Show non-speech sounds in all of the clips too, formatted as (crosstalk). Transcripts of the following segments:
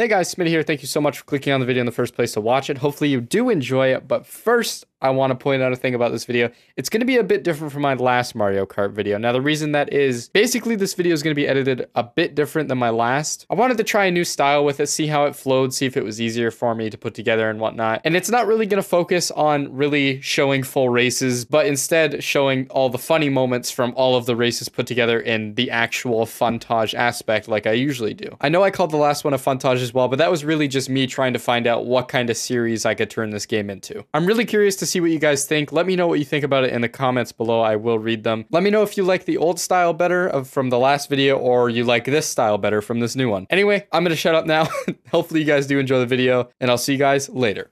Hey guys, Smitty here. Thank you so much for clicking on the video in the first place to watch it. Hopefully you do enjoy it, but first I want to point out a thing about this video. It's going to be a bit different from my last Mario Kart video. Now the reason that is, basically this video is going to be edited a bit different than my last. I wanted to try a new style with it, see how it flowed, see if it was easier for me to put together and whatnot. And it's not really going to focus on really showing full races, but instead showing all the funny moments from all of the races put together in the actual funtage aspect like I usually do. I know I called the last one a funtage as well, but that was really just me trying to find out what kind of series I could turn this game into. I'm really curious to see what you guys think. Let me know what you think about it in the comments below. I will read them. Let me know if you like the old style better of, from the last video or you like this style better from this new one. Anyway, I'm going to shut up now. (laughs) Hopefully you guys do enjoy the video and I'll see you guys later.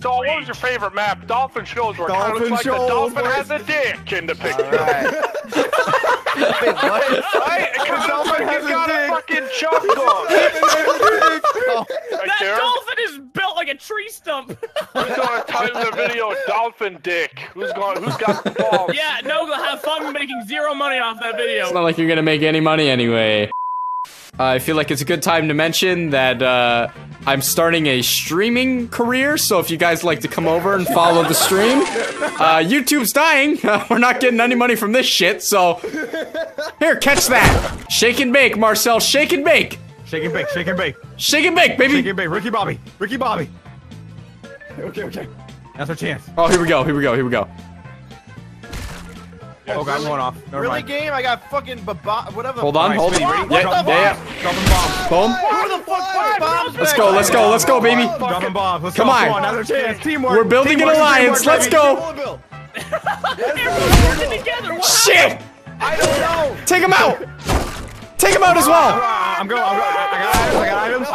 So, what was your favorite map? Dolphin Shoals, where it kind of looks like the dolphin boys. has a dick in the picture. Alright. (laughs) Wait, what? Right? Because Dolphin dolphin has (laughs) has a a fucking chunk on. That dolphin is built like a tree stump. Who's the video "Dolphin Dick"? Who's going? Who's got the balls? yeah, no, go have fun making zero money off that video. It's not like you're gonna make any money anyway. Uh, I feel like it's a good time to mention that uh, I'm starting a streaming career, so if you guys like to come over and follow the stream, uh, YouTube's dying. (laughs) We're not getting any money from this shit, so here, catch that. Shake and bake, Marcel. Shake and bake. Shake and bake, shake and bake, Shake and bake, baby. shake and bake. Ricky Bobby, Ricky Bobby. Okay, okay. That's our chance. Oh, here we go. Here we go. Here we go. Oh, God, I'm going off. Never Really, mind. game? I got fucking baba- whatever. Hold on. Alright, Hold on. ready? Yeah, the yeah, bomb. yeah. Bomb. Boom. Who the fuck put bombs Let's go. Let's go. Let's go, baby. Dropping bomb. Let's Come go. on. Come on. That's chance. Teamwork. We're building an alliance. teamwork, Let's go. Everyone's working together. What Shit. I don't know. Take him out. Take him out as well. I'm going. I'm going. I got items. I got items.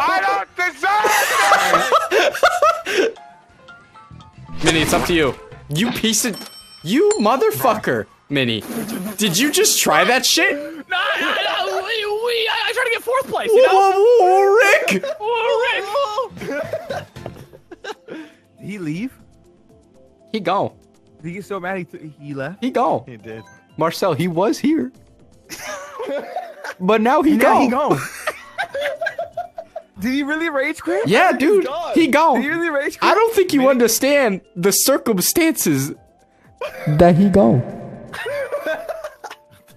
Minnie, it's up to you. You piece of... You motherfucker, Minnie. Did you just try that shit? No, I, I, we, we, I, I tried to get fourth place. Whoa, You know? whoa, whoa, Rick! Rick. Did he leave? He gone. Did he get so mad he, th- he left? He gone. He did. Marcel, he was here. (laughs) but now he Now gone. he gone. Did he really rage quit? Yeah, dude. He gone. Did he really rage quit? I don't think you understand the circumstances that he gone.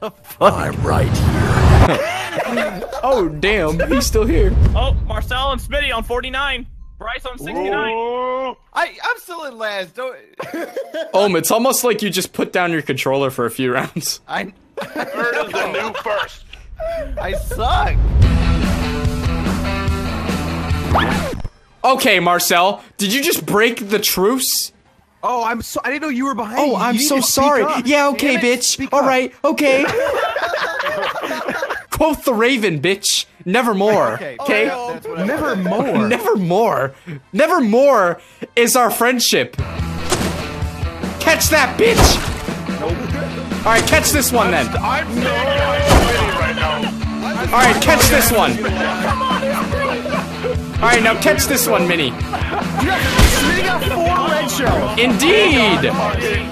(laughs) I'm right. here. (laughs) Oh, damn. He's still here. Oh, Marcel and Smitty on 49. Bryce on 69. Ooh. I I'm still in last. Don't. (laughs) Ohm, it's almost like you just put down your controller for a few rounds. I Third is the new first. I suck. Okay, Marcel, did you just break the truce? Oh, I'm so. I didn't know you were behind. Oh, You I'm so sorry. up. Yeah, okay, Damn bitch. All right, okay. (laughs) Quote the Raven, bitch. Nevermore. Okay. Okay. Oh, that's what I Never more. Nevermore. Nevermore is our friendship. Catch that, bitch. All right, catch this one then. I'm behind right now. All right, catch this one. All right, now catch this one, Minnie. Smitty got four red shells. Indeed.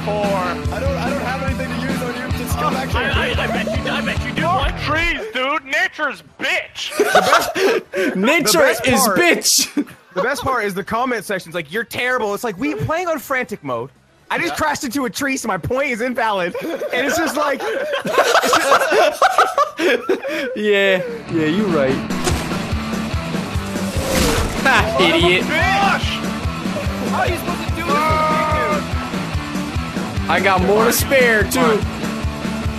Four. I don't I don't have anything to use on you. Just come back here. I, I bet you, I bet you do. Fuck trees, dude. Nature's bitch. Nature best is part- bitch. (laughs) The best part is the comment section's like, "You're terrible." It's like we playing on frantic mode. I just crashed into a tree, so my point is invalid, and it's just like, (laughs) (laughs) Yeah, yeah, you're right. Ha, idiot. How are you supposed to do this? I got more to spare too.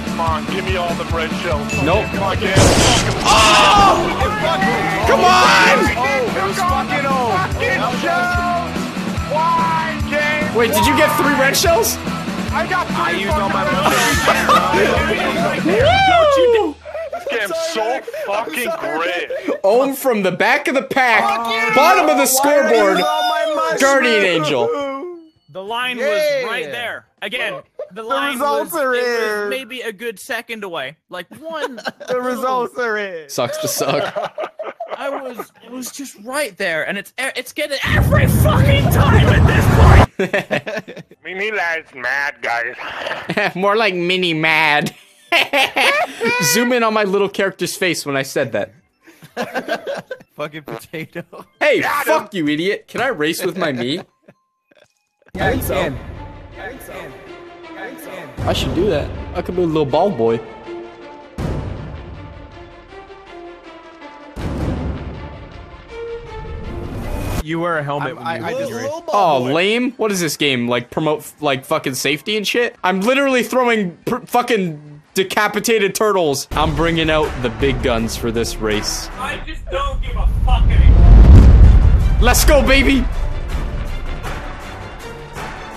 Come on, give me all the red shells. Nope. Come on, get oh! Come on! oh, it was fucking oh. Fucking shells. Why, game? Wait, did you get three red shells? I got three I used all my (laughs) Woo! This game's so fucking great. Ohm from the back of the pack, bottom of the scoreboard, guardian angel. The line Yeah. was right there. Again, the line results was, are it in. was maybe a good second away. Like one. (laughs) The results are in. Sucks to suck. I was, it was just right there, and it's it's getting every fucking time at this point. (laughs) Mini Ladd's mad, guys. (laughs) More like mini mad. (laughs) Zoom in on my little character's face when I said that. (laughs) Fucking potato. Hey, fuck you, idiot. Can I race with my me? Yeah, you can. I should do that. I could be a little bald boy. You wear a helmet I'm- when you I just Oh, lame. What is this game? Like promote like fucking safety and shit? I'm literally throwing pr- fucking decapitated turtles. I'm bringing out the big guns for this race. I just don't give a fuck anymore. Let's go, baby.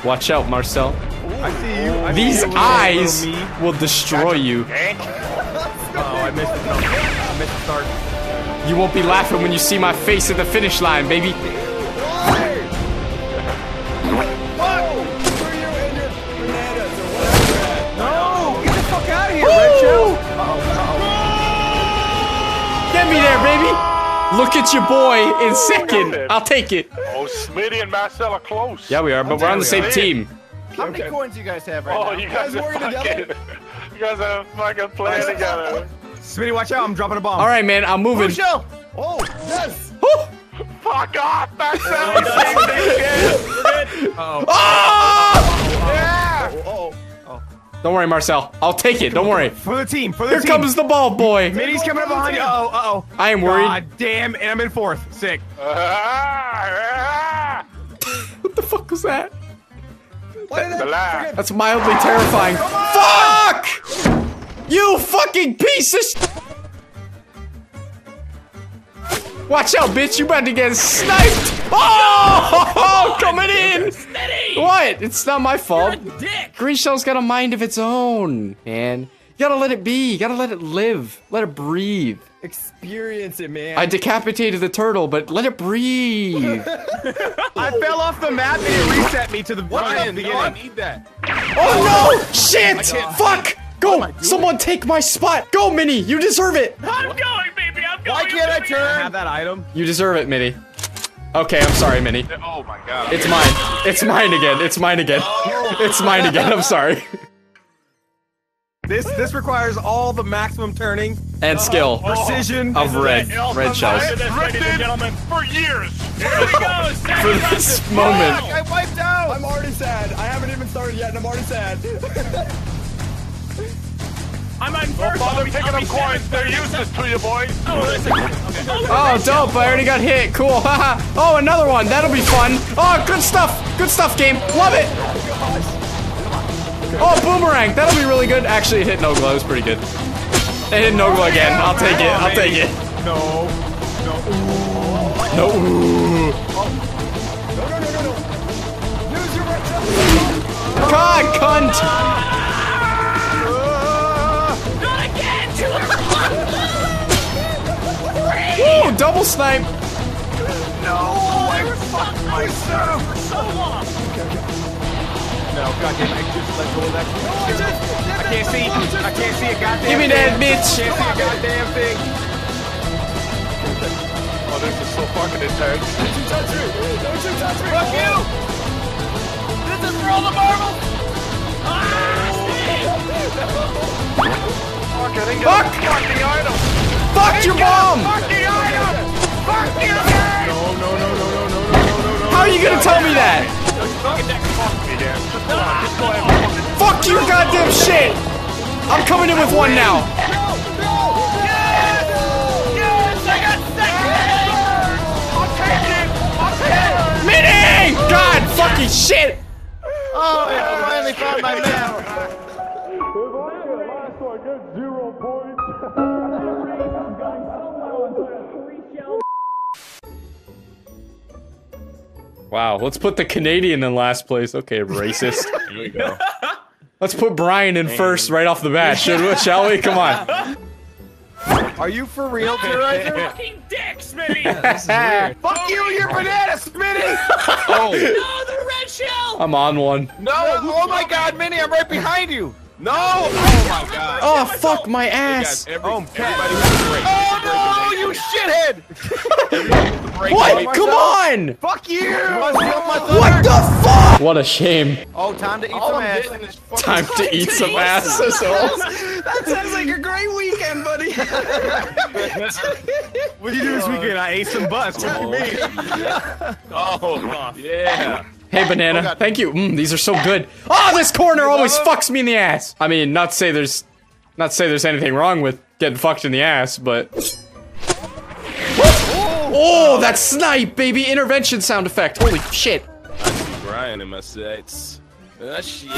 Watch out, Marcel. I see you. I see These you, eyes will destroy you. Oh, I missed it. No, I missed the start. You won't be laughing when you see my face at the finish line, baby. Out of here, Red Shell! Get me there, baby. Look at your boy in second. I'll take it. Oh, Smitty and Marcel are close. Yeah, we are, but we're on the same team. How many coins do you guys have right Oh, now? you guys are working fucking. together? You guys are fucking playing together. Smitty, watch out! I'm dropping a bomb. All right, man, I'm moving. Michelle! Oh, yes! Woo! Fuck off, Marcel. You (laughs) same thing! (laughs) Oh, oh. Don't worry, Marcel. I'll take it. Don't worry. For the team. For the team. Here team. comes the ball boy. Minnie's coming up behind you. Uh oh. Uh oh. I am worried. God damn! And I'm in fourth. Sick. (laughs) What the fuck was that? The laugh. That's mildly terrifying. Fuck! You fucking piece of Watch out, bitch! You about to get sniped! Oh! (laughs) Coming in! Steady. What? It's not my fault. Green Shell's got a mind of its own, man. You gotta let it be. You gotta let it live. Let it breathe. Experience it, man. I decapitated the turtle, but let it breathe. (laughs) I fell off the map and it reset me to the Ryan, beginning. no, I need that. Oh no! Shit! Oh Fuck! Go! Oh Someone take my spot! Go, Minnie! You deserve it! I'm going, baby. I'm going. Why can't I Have turn? that item. You deserve it, Minnie. Okay, I'm sorry, Minnie. Oh my god. It's mine. It's mine again. It's mine again. Oh. It's mine again. I'm sorry. This this requires all the maximum turning, And skill uh, precision. of red red shells I've drifted for years. Here we go. (laughs) Steady for this it. moment. I wiped out! I'm already sad. I haven't even started yet, and I'm already sad. (laughs) I'm on Don't bother picking I'll up coins. They're useless to you, boys. (laughs) Oh. Okay. Oh, dope! I already got hit. Cool. (laughs) Oh, another one. That'll be fun. Oh, good stuff. Good stuff, game. Love it. Oh, boomerang. That'll be really good. Actually, it hit Nogla. It was pretty good. It hit Nogla again. I'll take it. I'll take it. No. No. Ooh. God, cunt. Woo, double snipe. So long. No, God damn it. I just let go of that. I can't see. I can't see a goddamn Give me thing. that, bitch. Can't see a goddamn thing. Oh, this is so fucking intense. Fuck you! This is for all the marbles! Ah, fuck, I didn't get Fuck. the fucking item. Fuck your mom! How are you gonna tell me that? Fuck your goddamn shit! I'm coming in with one now. Mini! God fucking shit! Oh, I finally found my mail map. (laughs) Wow, let's put the Canadian in last place. Okay, racist. (laughs) Here we go. let's put Brian in first right off the bat, should we? Shall we? Come on. (laughs) Are you for real, Terrorizer? Fucking dick, Smitty. Fuck you, you're banana, Smitty! Oh. no, the red shell. I'm on one. No! Oh my god, Minnie, I'm right behind you! No! Oh my god. Oh, fuck my ass. Oh, everybody was great. Oh no, you shithead! What? Come on! Fuck you! What the fuck? What a shame. Oh, time to eat All some I'm ass. getting is fucking Time to eat some ass. asshole. That sounds like a great weekend, buddy. (laughs) what did you do this weekend? I ate some butts. Look at me. Oh, yeah. Hey, banana. Thank you. Mm, these are so good. Oh, this corner always fucks me in the ass. I mean, not to say there's, not to say there's anything wrong with getting fucked in the ass, but. Oh, that snipe, baby! Intervention sound effect. Holy shit! Brian in my sights. Ah, shit.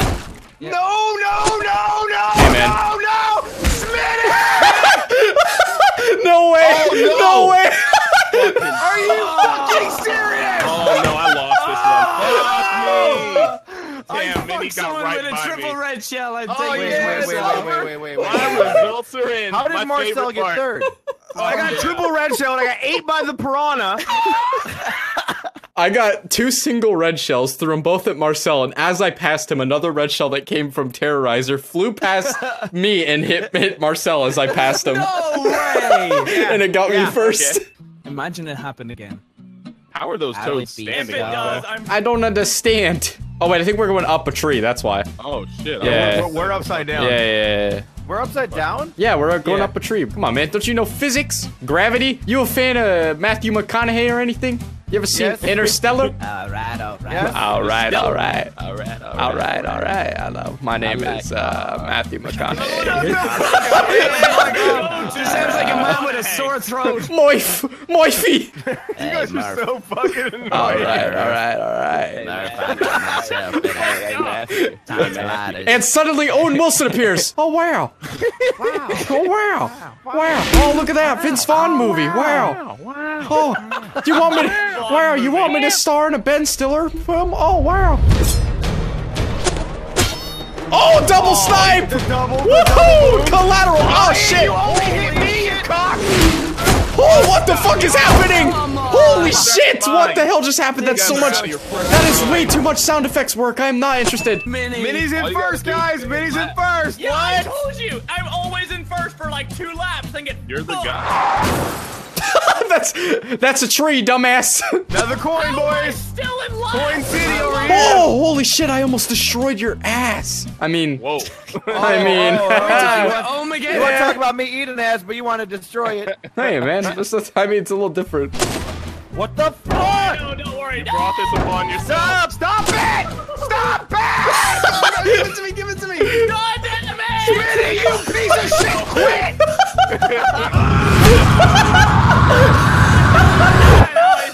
No, no, no, no, Hey, man. no, no! Smitty! No way! no. way! Are you fucking serious? Oh, no, I lost this one. Fuck me. Damn, Minnie got right by me. red shell. I Oh, take yeah, it. wait, wait, wait, wait, wait, wait. My results are in. How did Marcel get part. third? Oh, I got triple red shell and I got ate by the piranha. (laughs) I got two single red shells, threw them both at Marcel, and as I passed him, another red shell that came from Terrorizer flew past (laughs) me and hit, hit Marcel as I passed him. No way! (laughs) and it got me first. okay. Imagine it happened again. How are those I toads standing? so- out there? I'm I don't understand. Oh wait, I think we're going up a tree. That's why. Oh, shit. Yeah. We're, we're upside down. yeah, yeah, yeah. We're upside down? Yeah, we're going Yeah. up a tree. Come on, man. Don't you know physics? Gravity? You a fan of Matthew McConaughey or anything? You ever seen Yes. Interstellar? (laughs) all right, all right. Yes. all right, all right. All right, all right. All right, all right. Hello. My name like is uh, Matthew McConaughey. Just (laughs) sounds like a man with a sore throat. (laughs) Moif! Moify! You guys are so fucking annoying. All right, all right, all right. And suddenly Owen Wilson appears. Oh, wow. Wow. Oh, wow. Wow. Oh, look at that. Vince Vaughn movie. Wow. Oh, do you want me to, wow, you want me to star in a Ben Stiller film? Oh, wow. Oh, double oh, snipe! Double. Woohoo! Collateral! Oh, shit! You only hit me, you cock! Oh, what the fuck is happening? Holy shit! What the hell just happened? That's so much. That is way too much sound effects work. I am not interested. Minnie. Minnie's in first, guys. Minnie's in first. Yeah, I told you. I'm always in first for like two laps. Then get You're the guy. (laughs) that's that's a tree, dumbass. (laughs) Another coin, boys. Still in line. Coin City over here. Oh, holy shit! I almost destroyed your ass. I mean, Whoa. (laughs) Oh, I mean, Oh, oh my god. You want to talk about me eating ass, but you want to destroy it. hey man, this is, I mean, it's a little different. What the fuck? No, don't worry. you Brought this upon yourself. Stop! Stop it! Stop it! give it to me! Give it to me! God damn it! Minnie, you piece of shit! Quit!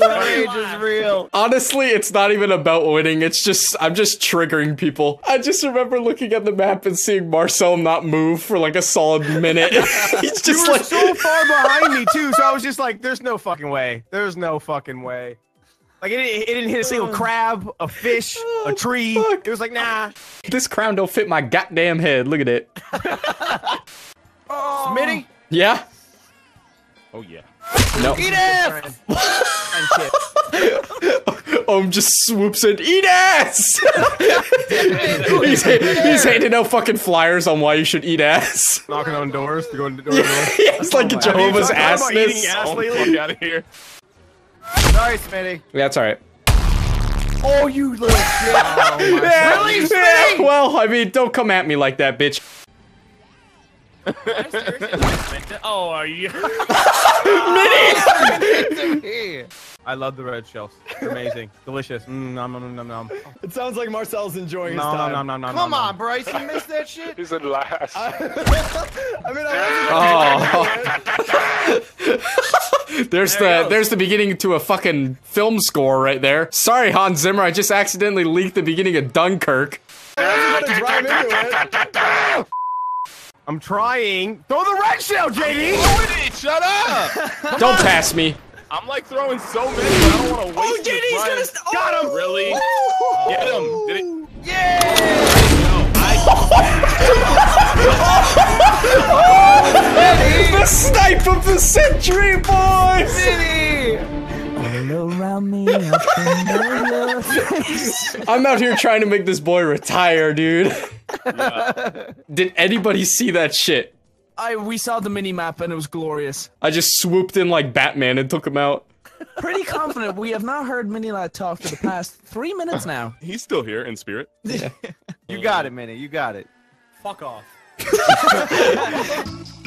Rage is real. Honestly, it's not even about winning. It's just I'm just triggering people. I just remember looking at the map and seeing Marcel not move for like a solid minute. (laughs) He's You just were like so far behind me too, so I was just like, "There's no fucking way. There's no fucking way." Like it, didn't- it didn't hit a single oh. crab, a fish, oh, a tree. fuck. It was like, nah. this crown don't fit my goddamn head. Look at it. (laughs) Smitty? Yeah. Oh, yeah. No. Eat ass! And shit. Ohm (laughs) um, just swoops in, eat ass! (laughs) he's, he's handing out fucking flyers on why you should eat ass. Knocking on doors, going door to (laughs) door. yeah, it's like a Jehovah's Have you talked eating assness. ass Oh, lately? fuck out of here. Sorry, Smitty. Yeah, that's alright. Oh, you little shit. Yeah, Really, yeah, Smitty? well, I mean, don't come at me like that, bitch. (laughs) Oh, are you? (laughs) I love the red shells. They're amazing. Delicious. Mm, nom, nom, nom, nom. It sounds like Marcel's enjoying his Nom, nom, time. nom, nom, nom, Come nom, on, nom. Bryce. You missed that shit? (laughs) He's in last. I mean, I Oh. there's the there's the beginning to a fucking film score right there. Sorry, Hans Zimmer, I just accidentally leaked the beginning of Dunkirk. wasn't gonna drive into it. I'm trying. Throw the red shell, JD. Woody, shut up! (laughs) Don't pass me. I'm like throwing so many, I don't want to Oh, waste this. Brian. Got him. Really? Get him. Did it? (laughs) The snipe of the century, boys! around me, up and I'm out here trying to make this boy retire, dude. (laughs) Did anybody see that shit? I we saw the mini map and it was glorious. I just swooped in like Batman and took him out. pretty confident we have not heard MiniLadd talk for the past three minutes now. (laughs) He's still here in spirit. Yeah. (laughs) You got it, Minnie. You got it. Fuck off. (laughs)